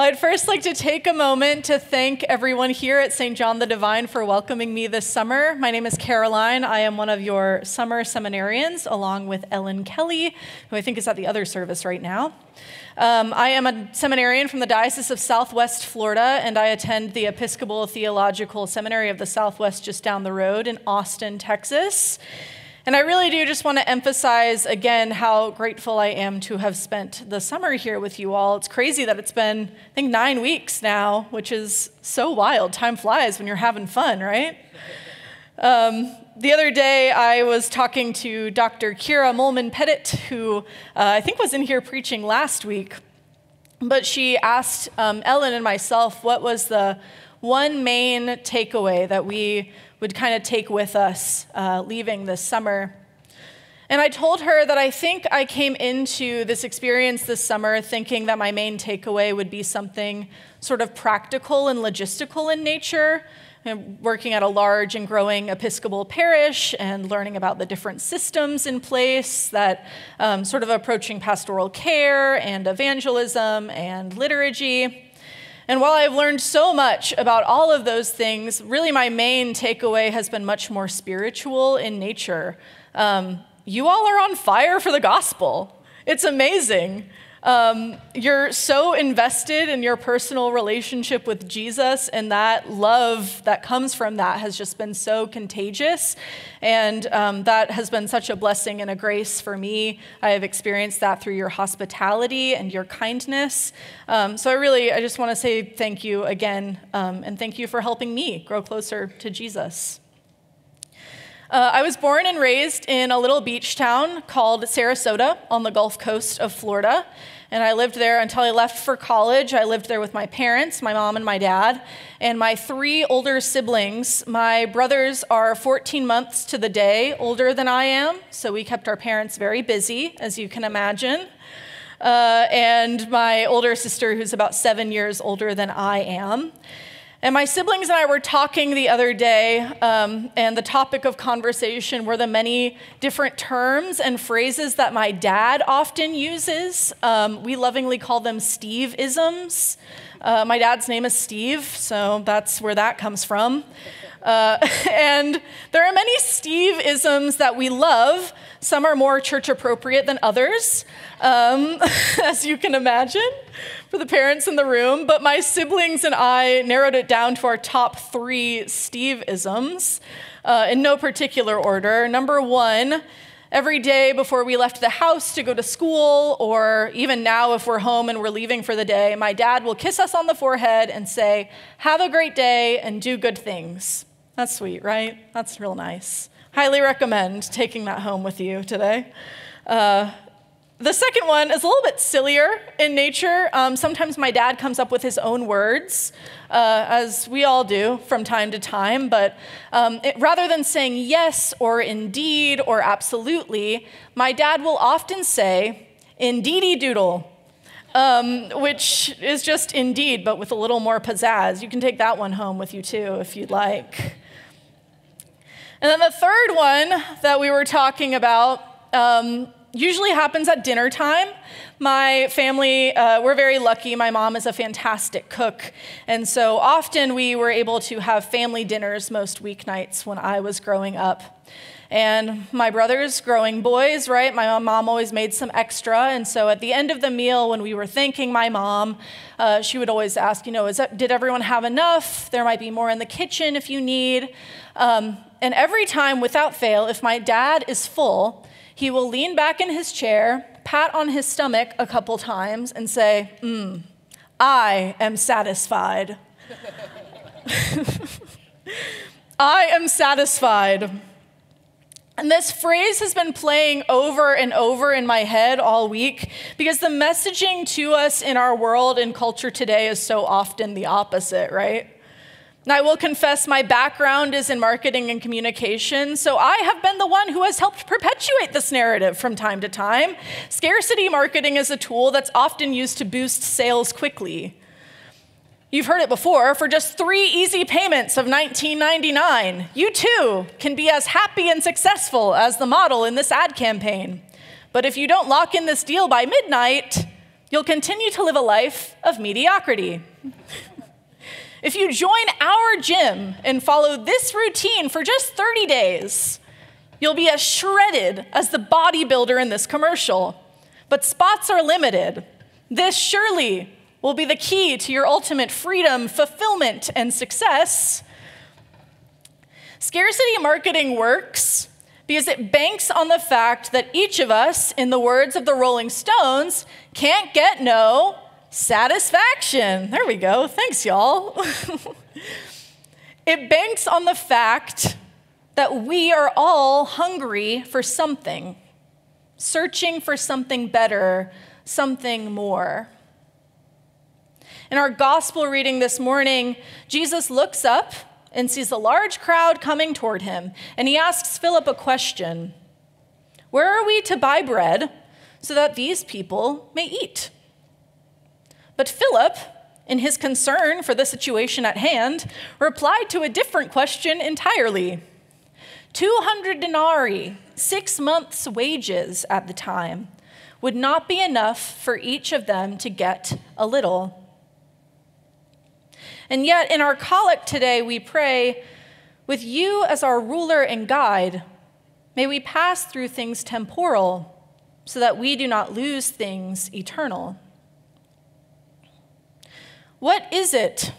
I'd first like to take a moment to thank everyone here at St. John the Divine for welcoming me this summer. My name is Caroline. I am one of your summer seminarians, along with Ellen Kelly, who I think is at the other service right now. Um, I am a seminarian from the Diocese of Southwest Florida, and I attend the Episcopal Theological Seminary of the Southwest just down the road in Austin, Texas. And I really do just want to emphasize again how grateful I am to have spent the summer here with you all. It's crazy that it's been, I think, nine weeks now, which is so wild. Time flies when you're having fun, right? Um, the other day, I was talking to Dr. Kira Molman Pettit, who uh, I think was in here preaching last week. But she asked um, Ellen and myself what was the one main takeaway that we would kind of take with us uh, leaving this summer. And I told her that I think I came into this experience this summer thinking that my main takeaway would be something sort of practical and logistical in nature, working at a large and growing Episcopal parish and learning about the different systems in place that um, sort of approaching pastoral care and evangelism and liturgy. And while I've learned so much about all of those things, really my main takeaway has been much more spiritual in nature. Um, you all are on fire for the gospel. It's amazing. Um, you're so invested in your personal relationship with Jesus, and that love that comes from that has just been so contagious. And um, that has been such a blessing and a grace for me. I have experienced that through your hospitality and your kindness. Um, so I really, I just want to say thank you again, um, and thank you for helping me grow closer to Jesus. Uh, I was born and raised in a little beach town called Sarasota on the Gulf Coast of Florida. And I lived there until I left for college. I lived there with my parents, my mom and my dad, and my three older siblings. My brothers are 14 months to the day older than I am, so we kept our parents very busy, as you can imagine. Uh, and my older sister, who's about seven years older than I am. And my siblings and I were talking the other day, um, and the topic of conversation were the many different terms and phrases that my dad often uses. Um, we lovingly call them Steve isms. Uh, my dad's name is Steve, so that's where that comes from. Uh, and there are many Steve isms that we love. Some are more church appropriate than others, um, as you can imagine for the parents in the room, but my siblings and I narrowed it down to our top three Steve isms uh, in no particular order. Number one, every day before we left the house to go to school, or even now if we're home and we're leaving for the day, my dad will kiss us on the forehead and say, Have a great day and do good things. That's sweet, right? That's real nice. Highly recommend taking that home with you today. Uh, the second one is a little bit sillier in nature. Um, sometimes my dad comes up with his own words, uh, as we all do from time to time, but um, it, rather than saying yes or indeed or absolutely, my dad will often say, indeedy doodle. Um, which is just indeed, but with a little more pizzazz. You can take that one home with you too if you'd like. And then the third one that we were talking about um, usually happens at dinner time. My family, uh, we're very lucky. My mom is a fantastic cook. And so often we were able to have family dinners most weeknights when I was growing up. And my brothers, growing boys, right? My mom always made some extra. And so at the end of the meal, when we were thanking my mom, uh, she would always ask, you know, that, did everyone have enough? There might be more in the kitchen if you need. Um, and every time, without fail, if my dad is full, he will lean back in his chair, pat on his stomach a couple times, and say, mm, I am satisfied. I am satisfied. And this phrase has been playing over and over in my head all week because the messaging to us in our world and culture today is so often the opposite, right? And I will confess my background is in marketing and communication, so I have been the one who has helped perpetuate this narrative from time to time. Scarcity marketing is a tool that's often used to boost sales quickly. You've heard it before. For just three easy payments of $19.99, you too can be as happy and successful as the model in this ad campaign. But if you don't lock in this deal by midnight, you'll continue to live a life of mediocrity. if you join our gym and follow this routine for just 30 days, you'll be as shredded as the bodybuilder in this commercial. But spots are limited. This surely will be the key to your ultimate freedom, fulfillment, and success. Scarcity marketing works because it banks on the fact that each of us, in the words of the Rolling Stones, can't get no satisfaction. There we go. Thanks, y'all. it banks on the fact that we are all hungry for something, searching for something better, something more. In our gospel reading this morning, Jesus looks up and sees a large crowd coming toward him, and he asks Philip a question Where are we to buy bread so that these people may eat? But Philip, in his concern for the situation at hand, replied to a different question entirely 200 denarii, six months' wages at the time, would not be enough for each of them to get a little. And yet, in our collect today, we pray, with you as our ruler and guide, may we pass through things temporal so that we do not lose things eternal. What is it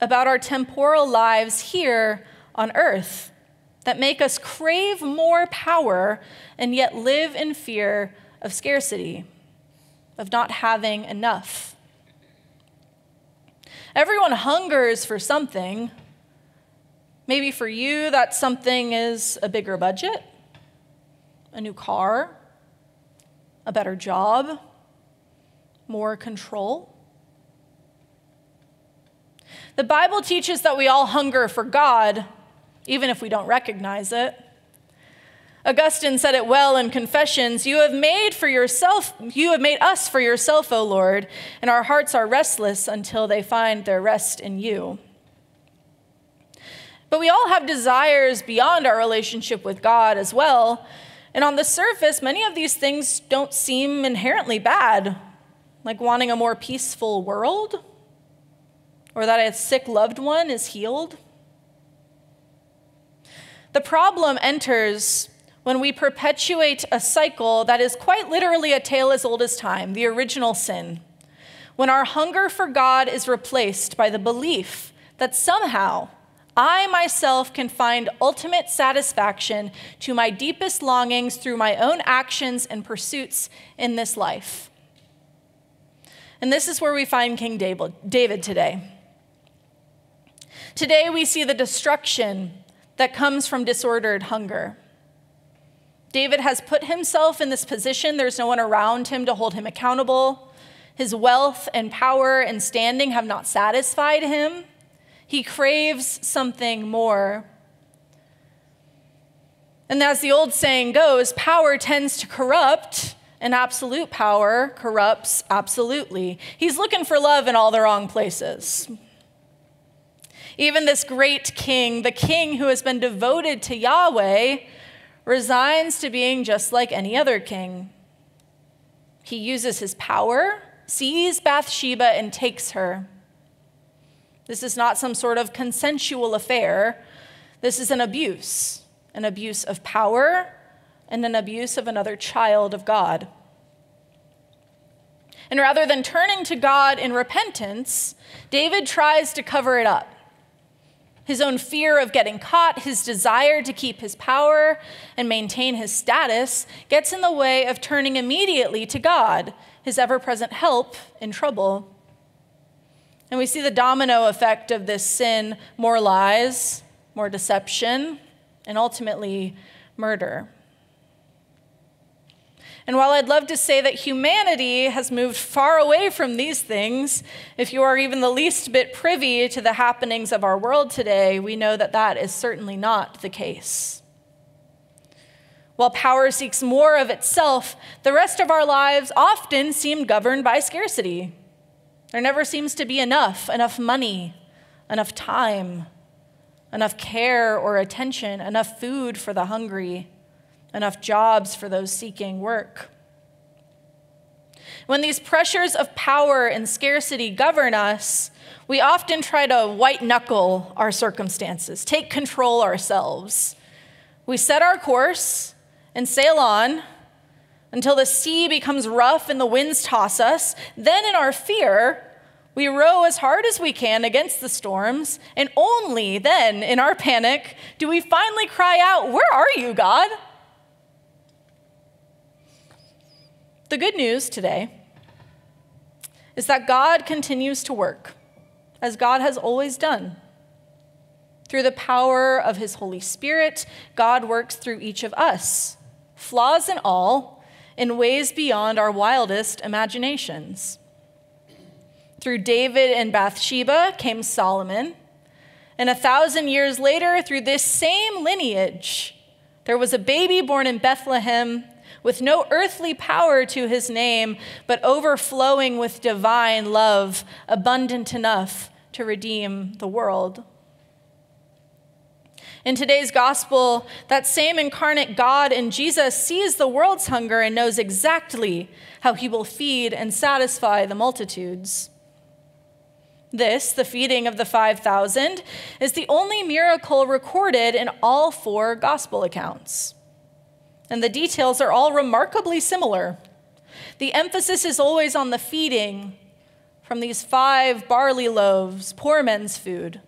about our temporal lives here on earth that make us crave more power and yet live in fear of scarcity, of not having enough? Everyone hungers for something. Maybe for you, that something is a bigger budget, a new car, a better job, more control. The Bible teaches that we all hunger for God, even if we don't recognize it. Augustine said it well in Confessions You have made for yourself, you have made us for yourself, O Lord, and our hearts are restless until they find their rest in you. But we all have desires beyond our relationship with God as well. And on the surface, many of these things don't seem inherently bad, like wanting a more peaceful world, or that a sick loved one is healed. The problem enters when we perpetuate a cycle that is quite literally a tale as old as time, the original sin. When our hunger for God is replaced by the belief that somehow I myself can find ultimate satisfaction to my deepest longings through my own actions and pursuits in this life. And this is where we find King David today. Today, we see the destruction that comes from disordered hunger. David has put himself in this position. There's no one around him to hold him accountable. His wealth and power and standing have not satisfied him. He craves something more. And as the old saying goes, power tends to corrupt, and absolute power corrupts absolutely. He's looking for love in all the wrong places. Even this great king, the king who has been devoted to Yahweh, resigns to being just like any other king. He uses his power, sees Bathsheba, and takes her. This is not some sort of consensual affair. This is an abuse, an abuse of power and an abuse of another child of God. And rather than turning to God in repentance, David tries to cover it up his own fear of getting caught, his desire to keep his power and maintain his status gets in the way of turning immediately to God, his ever present help in trouble. And we see the domino effect of this sin more lies, more deception, and ultimately murder. And while I'd love to say that humanity has moved far away from these things, if you are even the least bit privy to the happenings of our world today, we know that that is certainly not the case. While power seeks more of itself, the rest of our lives often seem governed by scarcity. There never seems to be enough enough money, enough time, enough care or attention, enough food for the hungry enough jobs for those seeking work. When these pressures of power and scarcity govern us, we often try to white knuckle our circumstances, take control ourselves. We set our course and sail on until the sea becomes rough and the winds toss us. Then, in our fear, we row as hard as we can against the storms, and only then, in our panic, do we finally cry out, Where are you, God? The good news today is that God continues to work, as God has always done. Through the power of His Holy Spirit, God works through each of us, flaws and all, in ways beyond our wildest imaginations. Through David and Bathsheba came Solomon. And a thousand years later, through this same lineage, there was a baby born in Bethlehem with no earthly power to his name, but overflowing with divine love, abundant enough to redeem the world. In today's gospel, that same incarnate God in Jesus sees the world's hunger and knows exactly how he will feed and satisfy the multitudes. This, the feeding of the 5,000, is the only miracle recorded in all four gospel accounts and the details are all remarkably similar. The emphasis is always on the feeding from these five barley loaves, poor men's food,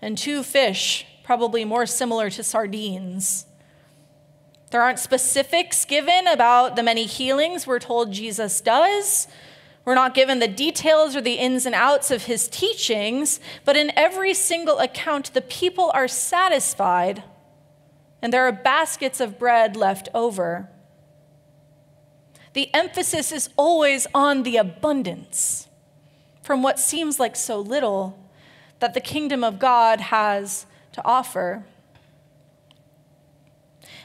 and two fish, probably more similar to sardines. There aren't specifics given about the many healings we're told Jesus does. We're not given the details or the ins and outs of his teachings, but in every single account, the people are satisfied and there are baskets of bread left over. The emphasis is always on the abundance from what seems like so little that the kingdom of God has to offer.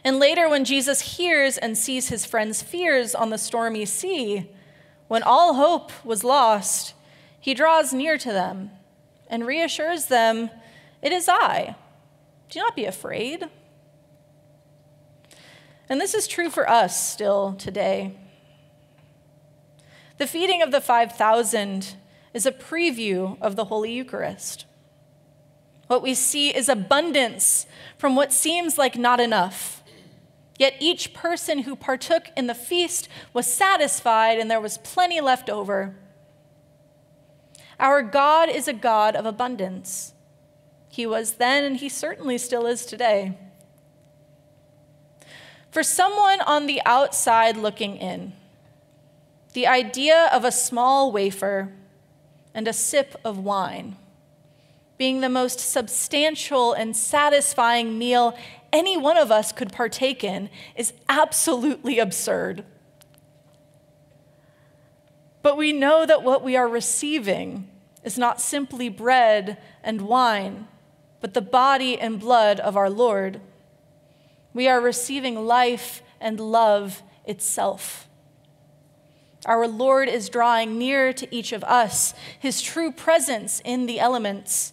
And later, when Jesus hears and sees his friends' fears on the stormy sea, when all hope was lost, he draws near to them and reassures them, It is I. Do not be afraid. And this is true for us still today. The feeding of the 5,000 is a preview of the Holy Eucharist. What we see is abundance from what seems like not enough. Yet each person who partook in the feast was satisfied and there was plenty left over. Our God is a God of abundance. He was then, and He certainly still is today. For someone on the outside looking in, the idea of a small wafer and a sip of wine being the most substantial and satisfying meal any one of us could partake in is absolutely absurd. But we know that what we are receiving is not simply bread and wine, but the body and blood of our Lord. We are receiving life and love itself. Our Lord is drawing near to each of us, his true presence in the elements,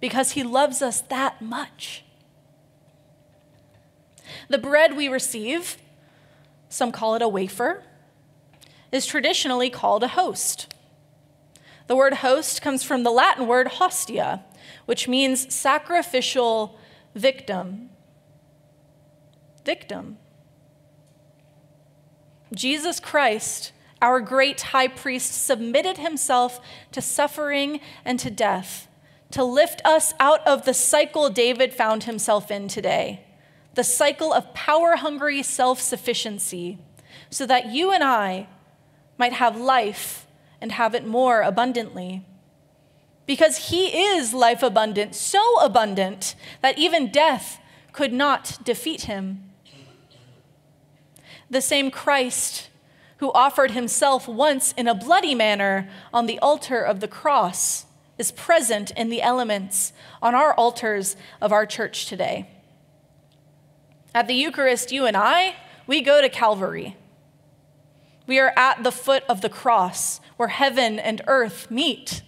because he loves us that much. The bread we receive, some call it a wafer, is traditionally called a host. The word host comes from the Latin word hostia, which means sacrificial victim victim. Jesus Christ, our great high priest, submitted himself to suffering and to death to lift us out of the cycle David found himself in today the cycle of power hungry self sufficiency, so that you and I might have life and have it more abundantly. Because he is life abundant, so abundant that even death could not defeat him the same Christ who offered himself once in a bloody manner on the altar of the cross is present in the elements on our altars of our church today. At the Eucharist, you and I, we go to Calvary. We are at the foot of the cross where heaven and earth meet,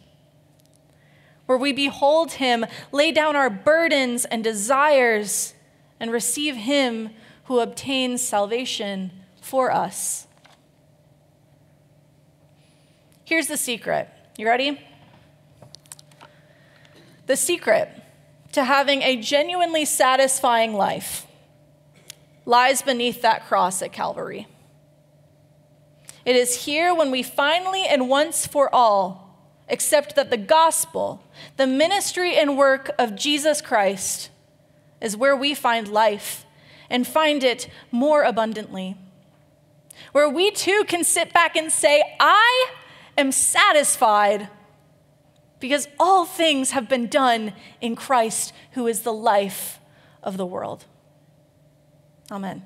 where we behold him, lay down our burdens and desires, and receive him who obtains salvation for us. Here's the secret. You ready? The secret to having a genuinely satisfying life lies beneath that cross at Calvary. It is here when we finally and once for all accept that the gospel, the ministry and work of Jesus Christ, is where we find life and find it more abundantly. Where we too can sit back and say, I am satisfied because all things have been done in Christ, who is the life of the world. Amen.